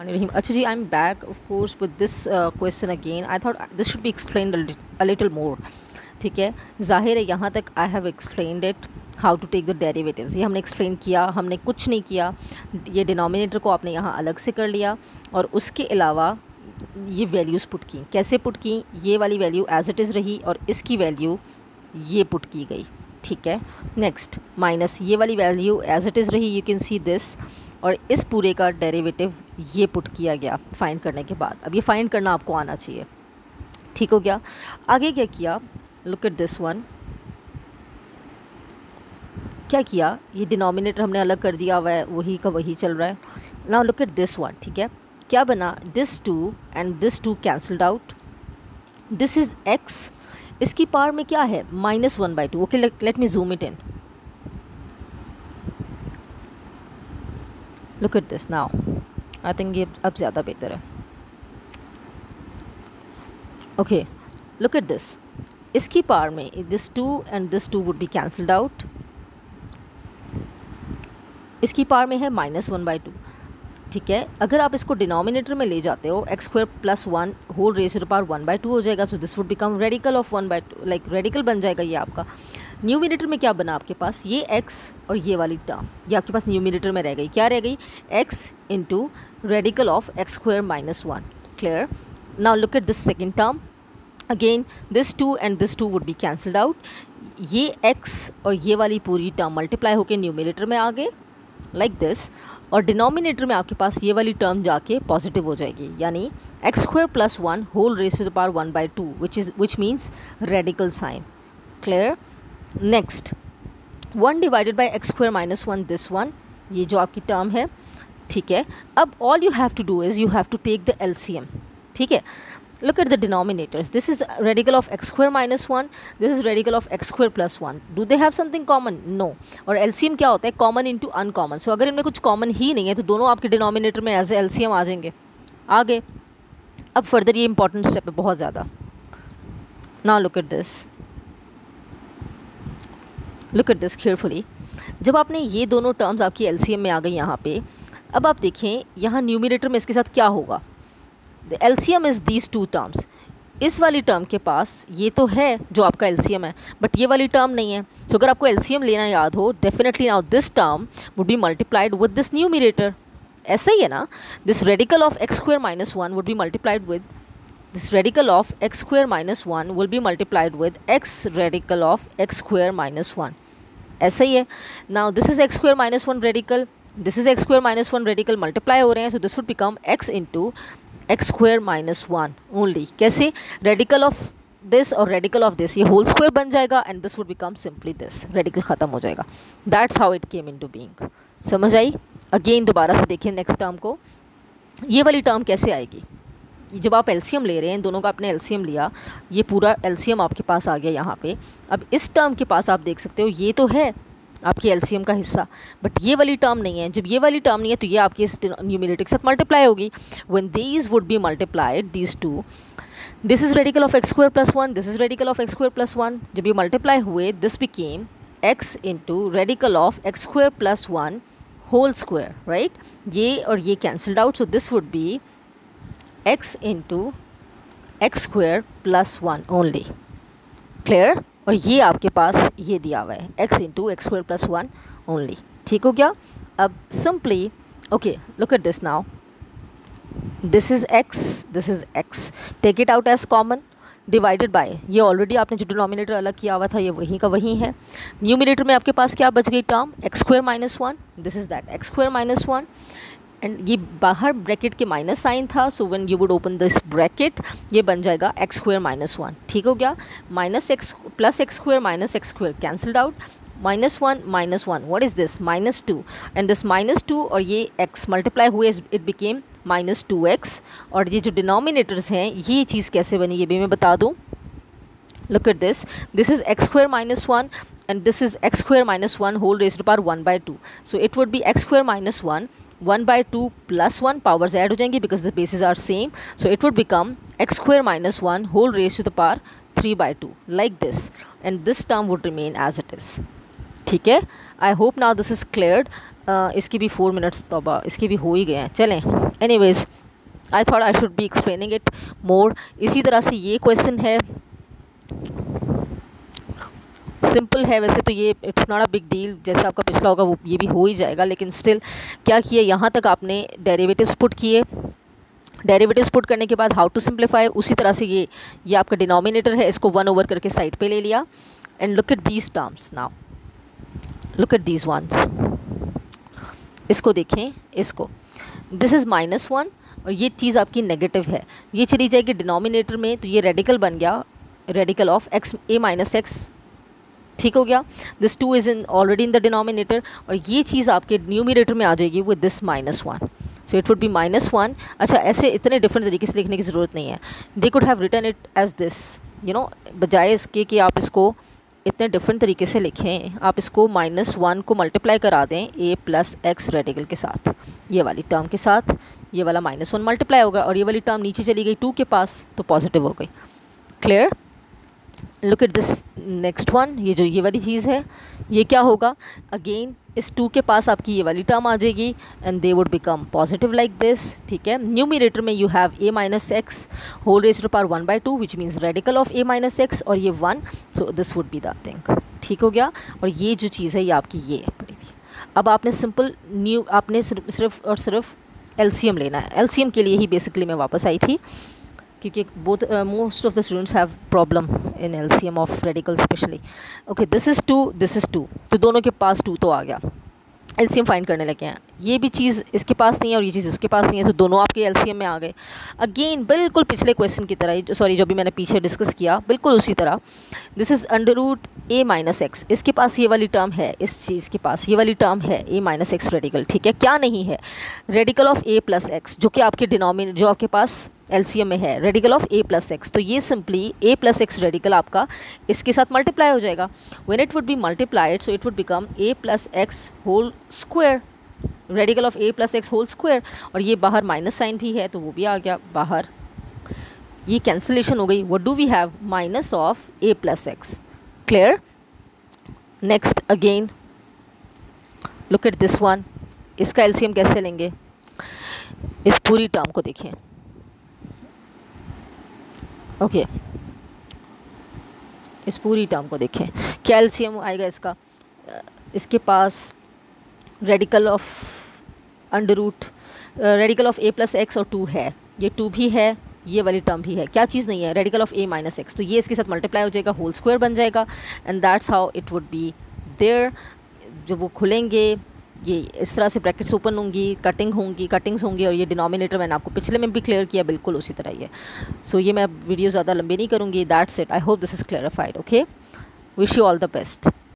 I'm back, of course, with this uh, question again. I thought this should be explained a, lit- a little more. ठीक है? ज़ाहिर है यहाँ तक I have explained it how to take the derivatives ये हमने explain किया हमने कुछ नहीं किया. ये डिनोमिनेटर को आपने यहाँ अलग से कर लिया और उसके अलावा ये वैल्यूज़ पुट की. कैसे पुट की? ये वाली वैल्यू एज इट इज़ रही और इसकी वैल्यू ये पुट की गई. ठीक है? नेक्स्ट माइनस ये वाली वैल्यू एज इट इज़ रही. यू कैन सी दिस और इस पूरे का डेरिवेटिव ये पुट किया गया फाइंड करने के बाद। अब ये फाइंड करना आपको आना चाहिए। ठीक हो गया? आगे क्या किया? लुक एट दिस वन क्या किया? ये डिनोमिनेटर हमने अलग कर दिया हुआ है वही का वही चल रहा है। Now look at this one ठीक है? क्या बना? This two and this two cancelled out this is x इसकी पावर में क्या है? Minus one by two okay let me zoom it in look at this now I think ये अब ज़्यादा बेहतर है। ओके लुक एट दिस इसकी पार में this two and this two would be cancelled out इसकी पार में है माइनस वन बाई टू ठीक है? अगर आप इसको डिनोमिनेटर में ले जाते हो x square plus one whole raise two one by two हो जाएगा so this would become radical of one by two like radical बन जाएगा ये आपका। न्यूमिनेटर में क्या बना आपके पास? ये एक्स और ये वाली टर्म ये आपके पास न्यूमिनेटर में रह गई। क्या रह गई? X into radical of x square minus one clear now look at this second term again this two and this two would be cancelled out ये एक्स और ये वाली पूरी टर्म मल्टीप्लाई होकर न्यूमिनेटर में आ गए लाइक दिस और डिनोमिनेटर में आपके पास ये वाली टर्म जाके पॉजिटिव हो जाएगी. यानी x square plus one whole raise to the power one by two which is which means radical sign clear next one divided by x square minus one this one ये जो आपकी term है ठीक है, अब all you have to do is you have to take the L C M ठीक है? Look at the denominators this is radical of x square minus one this is radical of x square plus one do they have something common no और L C M क्या होता है? Common in into uncommon so अगर इनमें कुछ common ही नहीं है तो दोनों आपके डिनोमिनेटर में एज एल सी एम आ जाएँगे। आगे। अब फर्दर ये इंपॉर्टेंट स्टेप है बहुत ज़्यादा। ना look at this look at this carefully जब आपने ये दोनों टर्म्स आपकी एल सी एम में आ गई यहाँ पर अब आप देखें यहाँ न्यूमिनेटर में इसके साथ क्या होगा? The L C M is these two terms इस वाली टर्म के पास ये तो है जो आपका एल सी एम है बट ये वाली टर्म नहीं है। सो so, अगर आपको एल सी एम लेना याद हो definitely now this term would be multiplied with this numerator ऐसा ही है ना? This radical of x square minus one would be multiplied with this radical of x square minus 1 will be multiplied with x radical of x square minus 1 ऐसा ही है। Now this is x square minus 1 radical. This is x square minus one radical multiply हो रहे हैं so this would become x into x square minus one only कैसे? Radical of this और radical of this ये whole square बन जाएगा and this would become simply this radical खत्म हो जाएगा. That's how it came into being समझ आई? अगेन दोबारा से देखिए नेक्स्ट टर्म को. ये वाली टर्म कैसे आएगी? जब आप एल्सीयम ले रहे हैं, दोनों का आपने एल्सीयम लिया, ये पूरा एल्सीयम आपके पास आ गया यहाँ पे. अब इस टर्म के पास आप देख सकते हो, ये तो है आपकी एलसीएम का हिस्सा। बट ये वाली टर्म नहीं है। जब ये वाली टर्म नहीं है तो ये आपके न्यूमिनेटर के साथ मल्टीप्लाई होगी। One these would be multiplied these two this is radical of x square plus one this is radical of x square plus one जब ये मल्टीप्लाई हुए this became x into radical of x square plus one whole square right ये और ये cancelled out so this would be x into x square plus one only clear और ये आपके पास ये दिया हुआ है, x into x square plus one only ठीक हो गया? अब simply okay look at this now this is x this is x. Take it out as common divided by ये ऑलरेडी आपने जो डिनोमिनेटर अलग किया हुआ था, ये वहीं का वहीं है. न्यूमिनेटर में आपके पास क्या बच गई term x square minus one this is that x square minus one and ये बाहर ब्रैकेट के माइनस साइन था so when you would open this bracket ये बन जाएगा एक्स स्क्वेयर माइनस वन ठीक हो गया? Minus x plus x square minus x square cancelled out minus one minus one what is this minus two and this minus two और ये x multiply हुए it became minus two x और ये जो denominators हैं, ये चीज़ कैसे बनी? ये भी मैं बता दूँ। Look at this. This is x square minus 1 and this is x square minus 1 whole raised to power 1 by 2 so it would be x minus 1 one by two plus one powers add हो जाएँगे because the basis are same so it would become x square minus one whole raise to the power three by two like this and this term would remain as it is ठीक है? I hope now this is clear इसके भी four minutes तो इसके भी हो ही गए हैं। चलें. Anyways I thought I should be explaining it more इसी तरह से ये क्वेश्चन है. सिंपल है वैसे तो ये it's not a big deal जैसे आपका पिछला होगा वो, ये भी हो ही जाएगा, लेकिन स्टिल क्या किया, यहाँ तक आपने डेरिवेटिव्स पुट किए। डेरिवेटिव्स पुट करने के बाद हाउ टू सिंप्लीफाई उसी तरह से ये ये आपका डिनोमिनेटर है, इसको वन ओवर करके साइड पे ले लिया। And look at these terms now look at these ones इसको देखें, इसको। दिस इज़ माइनस वन और ये चीज़ आपकी नेगेटिव है। ये चली जाएगी डिनोमिनेटर में तो ये रेडिकल बन गया। Radical of x a minus x ठीक हो गया। This two is in already in the denominator और ये चीज़ आपके न्यूमिनेटर में आ जाएगी with this minus one so it would be minus one अच्छा ऐसे इतने डिफरेंट तरीके से लिखने की ज़रूरत नहीं है। They could have return it as this you know बजाय इसके कि आप इसको इतने डिफरेंट तरीके से लिखें, आप इसको माइनस वन को मल्टीप्लाई करा दें ए प्लस एक्स रेडिकल के साथ। ये वाली टर्म के साथ, ये वाला माइनस वन मल्टीप्लाई होगा और ये वाली टर्म नीचे चली गई टू के पास तो पॉजिटिव हो गई। Clear look at this next one ये जो ये वाली चीज़ है, ये क्या होगा? अगेन इस टू के पास आपकी ये वाली टर्म आ जाएगी and they would become positive like this ठीक है? न्यूमिनेटर में you have a minus x whole raise power one by two which means radical of a minus x और ये one so this would be the thing ठीक हो गया? और ये जो चीज़ है, ये आपकी ये पड़ेगी अब आपने सिंपल न्यू आपने सिर्फ़ और सिर्फ़ एलसीएम लेना है। एलसीएम के लिए ही बेसिकली मैं वापस आई थी। क्योंकि both most of the students have problem in L C M of radical especially okay this is two this is two तो दोनों के पास टू तो आ गया। एल सी एम फाइंड करने लगे हैं। ये भी चीज़ इसके पास नहीं है और ये चीज़ उसके पास नहीं है तो दोनों आपके एल सी एम में आ गए। अगेन बिल्कुल पिछले क्वेश्चन की तरह सॉरी जो भी मैंने पीछे डिस्कस किया, बिल्कुल उसी तरह। This is under root a minus x इसके पास ये वाली टर्म है, इस चीज़ के पास ये वाली टर्म है ए माइनस एक्स रेडिकल ठीक है? क्या नहीं है? Radical of a plus x जो कि आपके डिनोमिन जो आपके पास एलसीएम में है radical of a plus x तो ये simply a plus x radical आपका इसके साथ मल्टीप्लाई हो जाएगा। When it would be multiplied so it would become a plus x whole square radical of a plus x whole square और ये बाहर माइनस साइन भी है तो वो भी आ गया बाहर। ये कैंसिलेशन हो गई। What do we have minus of a plus x clear next again look at this one इसका एलसीएम कैसे लेंगे? इस पूरी टर्म को देखें ओके okay. इस पूरी टर्म को देखें कैल्शियम आएगा इसका? इसके पास radical of under root radical of a plus x और टू है। ये टू भी है ये वाली टर्म भी है। क्या चीज़ नहीं है? Radical of a minus x तो ये इसके साथ मल्टीप्लाई हो जाएगा होल स्क्वायर बन जाएगा and that's how it would be there जब वो खुलेंगे ये इस तरह से ब्रैकेट्स ओपन होंगी कटिंग होंगी कटिंग्स होंगी और ये डिनोमिनेटर मैंने आपको पिछले में भी क्लियर किया बिल्कुल उसी तरह ये सो so, ये मैं वीडियो ज़्यादा लंबी नहीं करूँगी that's it I hope this is clarified okay wish you all the best